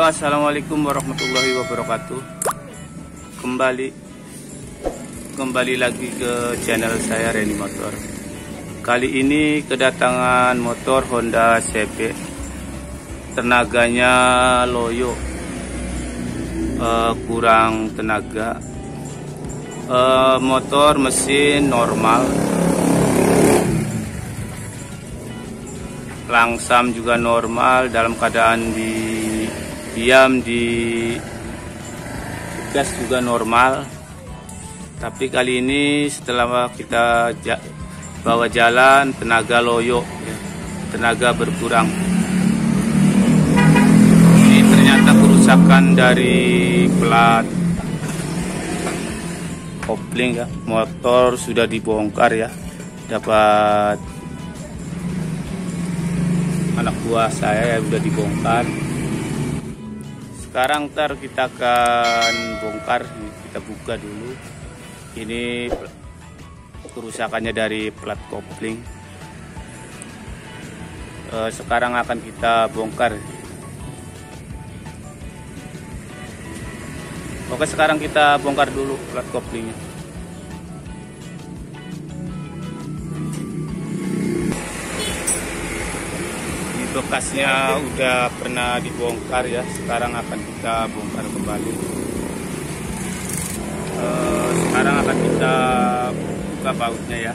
Halo assalamualaikum warahmatullahi wabarakatuh. Kembali Kembali lagi ke channel saya Reni Motor. Kali ini kedatangan motor Honda CB Tenaganya loyo uh, Kurang tenaga. Uh, Motor mesin normal. Langsam juga normal dalam keadaan di diam di gas juga normal. Tapi kali ini setelah kita bawa jalan tenaga loyo ya, tenaga berkurang. Ini ternyata kerusakan dari plat kopling ya. Motor sudah dibongkar ya. Dapat anak buah saya yang sudah dibongkar sekarang ntar kita akan bongkar kita buka dulu. Ini kerusakannya dari plat kopling. Eh, sekarang akan kita bongkar. Oke sekarang kita bongkar dulu plat koplingnya bekasnya udah pernah dibongkar ya sekarang akan kita bongkar kembali. Uh, sekarang akan kita buka bautnya ya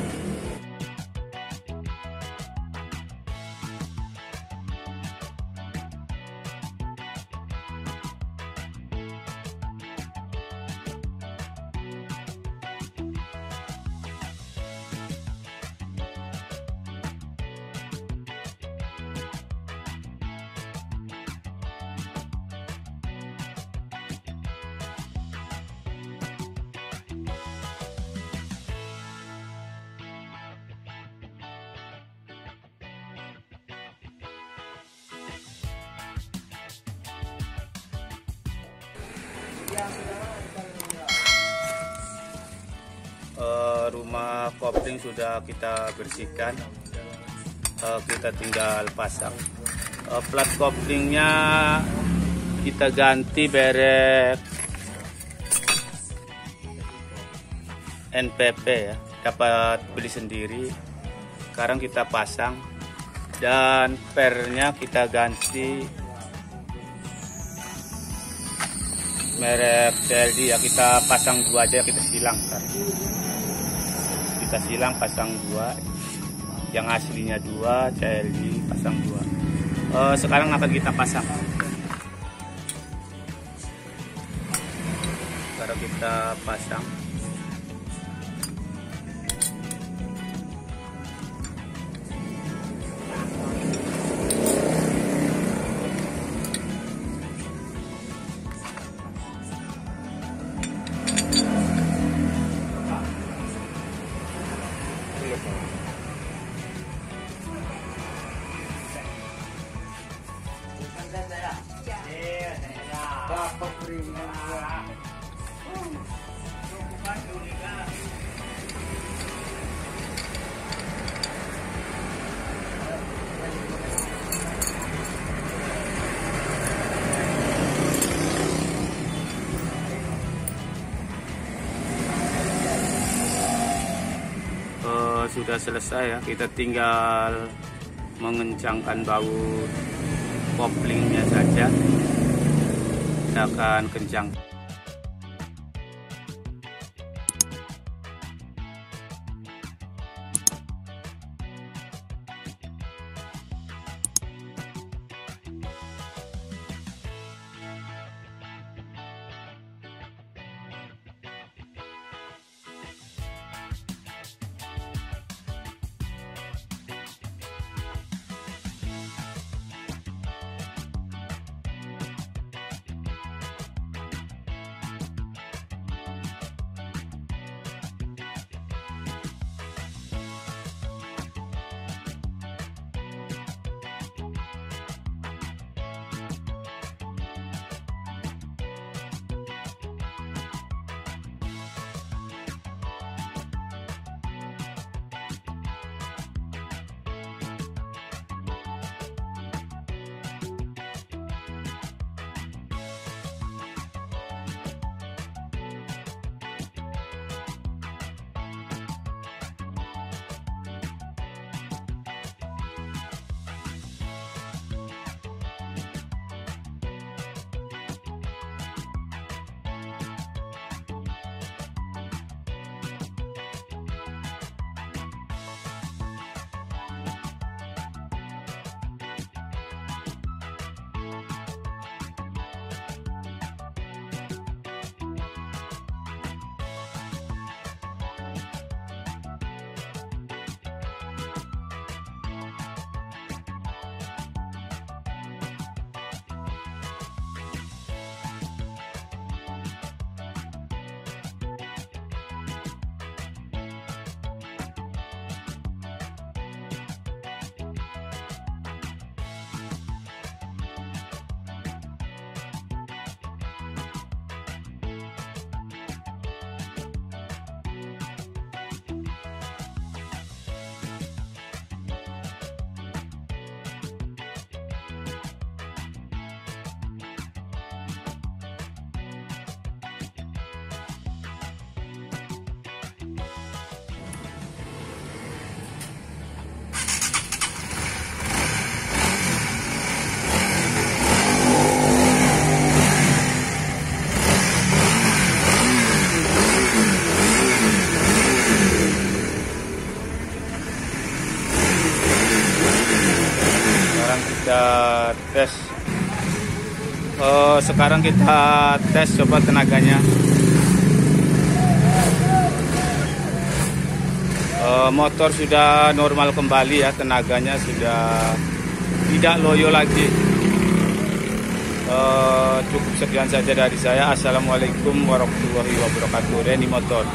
rumah kopling sudah kita bersihkan. Uh, kita tinggal pasang. Uh, plat koplingnya kita ganti berek NPP ya. Dapat beli sendiri. Sekarang kita pasang. Dan pernya kita ganti merek CLD ya. Kita pasang dua aja kita silang kan kita silang pasang dua. Yang aslinya dua CLD pasang dua. Uh, sekarang akan kita pasang? Sekarang kita pasang sudah selesai ya. Kita tinggal mengencangkan baut koplingnya saja. Akan kencang kita tes. Uh, sekarang kita tes coba tenaganya. Uh, motor sudah normal kembali ya tenaganya sudah tidak loyo lagi. Uh, cukup sekian saja dari saya. Assalamualaikum warahmatullahi wabarakatuh. Reni motor